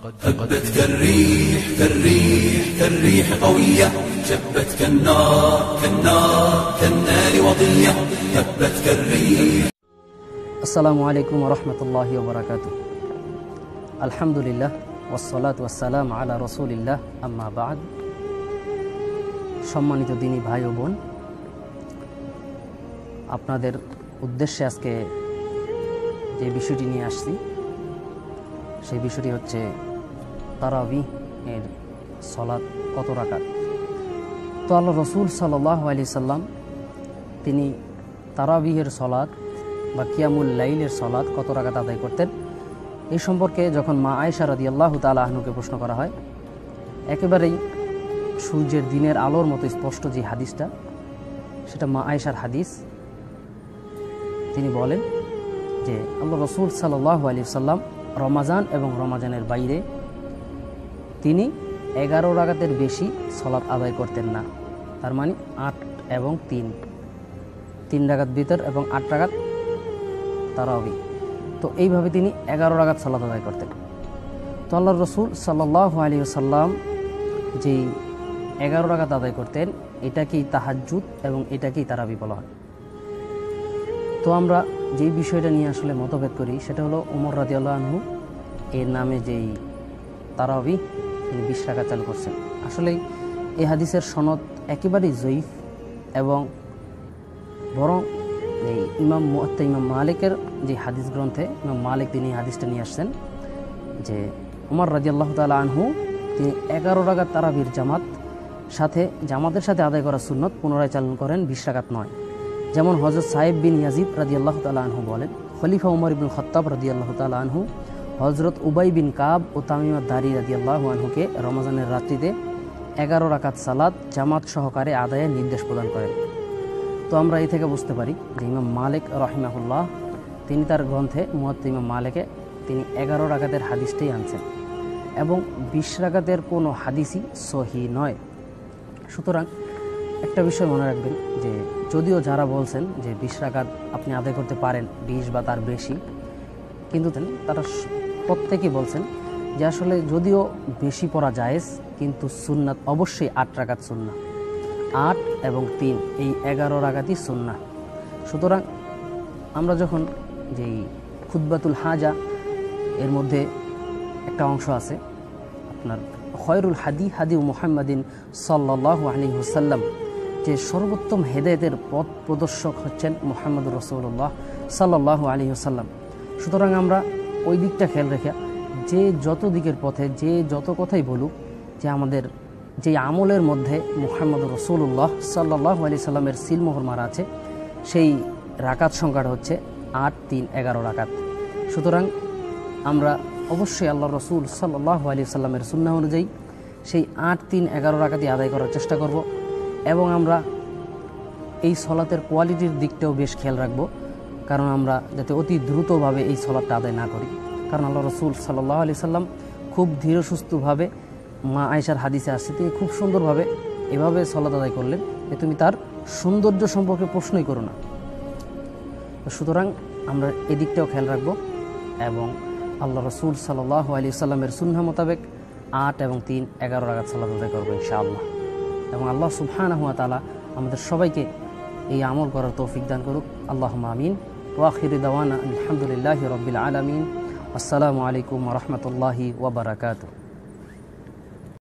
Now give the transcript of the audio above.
هبت كالريح كالريح كالريح قوية شبت كالنار كالنار كالنار وضية هبت كالريح আসসালামু আলাইকুম রহমতুল্লাহি ওবরাকাত আলহামদুলিল্লাহ ওসলাত ওয়াসালাম আলা রসুলিল্লাহ আম্মা বাদ সম্মানিত দিনী ভাই ও বোন আপনাদের উদ্দেশ্যে আজকে যে বিষয়টি নিয়ে আসছি সেই বিষয়টি হচ্ছে তারাবি এর সলাদ কত রাকাত? তো আল্লাহ রসুল সাল্লাহ সাল্লাম তিনি তারাবিহের সলাদ বা কিয়ামুল লাইলের সলাদ কত রাকাত আদায় করতেন? এই সম্পর্কে যখন মা আয়সা রাদি আল্লাহ তালা আহনুকে প্রশ্ন করা হয়, একেবারেই সূর্যের দিনের আলোর মতো স্পষ্ট যে হাদিসটা, সেটা মা আয়সার হাদিস। তিনি বলেন যে আল্লাহ রসুল সাল্লাহ আলী সাল্লাম রমাজান এবং রমাজানের বাইরে তিনি এগারো রাগাতের বেশি সলাৎ আদায় করতেন না। তার মানে আট এবং তিন। তিন রাগাত ভিতর এবং আট রাগাত তারাবি। তো এইভাবে তিনি এগারো রাগাত সালাত আদায় করতেন। তো আল্লাহ রসুল সাল্লাহ আলী সাল্লাম যেই এগারো রাগাত আদায় করতেন, এটাকেই তাহাজুদ এবং এটাকেই তারাবি বলা হয়। তো আমরা যেই বিষয়টা নিয়ে আসলে মতভেদ করি, সেটা হলো উমর রাজি আল্লাহ আনহু এর নামে যেই তারাবি তিনি বিশ রাখা চালু করছেন। আসলে এই হাদিসের সনদ একেবারেই জয়ীফ এবং বরং এই ইমাম মুআত্তা ইমাম মালিকের যে হাদিস গ্রন্থে, ইমাম মালিক তিনি হাদিসটা নিয়ে আসছেন যে উমর রাজি আল্লাহ তালা আনহু তিনি এগারো রাগাত তারাবির জামাত সাথে, জামাতের সাথে আদায় করা সুন্নত পুনরায় চালন করেন, বিশ রাগাত নয়। যেমন হজরত সাহেব বিন ইয়াজিদ রাজি আল্লাহ তালা আনহু বলেন, খলিফা উমর ইবুল খত্তাব রাজি আল্লাহ তালা আনহু হজরত উবাই বিন কাব ও তামিমা দারি রাজি আল্লাহ রমজানের রাত্রিতে এগারো রাকাত সালাদ জামাত সহকারে আদায়ের নির্দেশ প্রদান করেন। তো আমরা এই থেকে বুঝতে পারি যে ইমাম মালিক রহিমাহুল্লাহ, তিনি তার গ্রন্থে মুহত্ত ইমাম মালিকে তিনি এগারো রাগাতের হাদিসটাই আনছেন এবং বিশ রাগাতের কোনো হাদিসই সহি নয়। সুতরাং একটা বিষয় মনে রাখবেন যে যদিও যারা বলছেন যে বিশ রাগাত আপনি আদায় করতে পারেন, বিশ বা তার বেশি, কিন্তু তারা প্রত্যেকেই বলছেন যে আসলে যদিও বেশি পড়া জায়েজ, কিন্তু সুন্নাত অবশ্যই আট রাগাত সুন্না আট এবং তিন, এই এগারো রাগাতই সুন্না সুতরাং আমরা যখন যেই খুদ্বাতুল হাজা, এর মধ্যে একটা অংশ আছে, আপনার খয়রুল হাদি হাদি মোহাম্মদিন সাল্লাহ আলী হুসাল্লাম যে সর্বোত্তম হেদায়তের পথ প্রদর্শক হচ্ছেন মোহাম্মদ রসুল্লাহ সাল্লাহ আলী হুসাল্লাম সুতরাং আমরা ওই দিকটা খেয়াল রেখে যে যত দিকের পথে, যে যত কথাই বলুক, যে আমাদের, যে আমলের মধ্যে মোহাম্মদ রসুল্লাহ সাল্লাহ আলি সাল্লামের সিলমোহর মারা আছে, সেই রাকাত সংখ্যাটা হচ্ছে আট, তিন, এগারো রাকাত। সুতরাং আমরা অবশ্যই আল্লাহ রসুল সাল্লাহ আলি সাল্লামের সুন্না অনুযায়ী সেই আট, তিন, এগারো রাকাতই আদায় করার চেষ্টা করব এবং আমরা এই সলাতের কোয়ালিটির দিকটাও বেশ খেয়াল রাখব। কারণ আমরা যাতে অতি দ্রুতভাবে এই সলাদটা আদায় না করি। কারণ আল্লাহ রসুল সাল্লাহ আলি সাল্লাম খুব ধীর সুস্থভাবে মা আয়সার হাদিসে আসছে, তিনি খুব সুন্দরভাবে এভাবে সলাদ আদায় করলেন যে তুমি তার সৌন্দর্য সম্পর্কে প্রশ্নই করো না। সুতরাং আমরা এদিকটাও খেয়াল রাখব এবং আল্লাহ রসুল সাল্লাহ আলী সাল্লামের সুন্না মোতাবেক আট এবং তিন এগারো রাগাত সালাদ আদায় করব ইনশাআল্লাহ। এবং আল্লাহ সুবহান হুয়া তালা আমাদের সবাইকে এই আমল করার তৌফিক দান করুক। আল্লাহ আমিন। واخر دوانا الحمد لله رب العالمين. السلام عليكم ورحمة الله وبركاته.